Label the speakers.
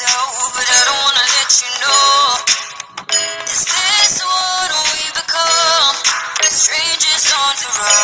Speaker 1: but I don't wanna let you know. Is this what we become? Strangers on the road.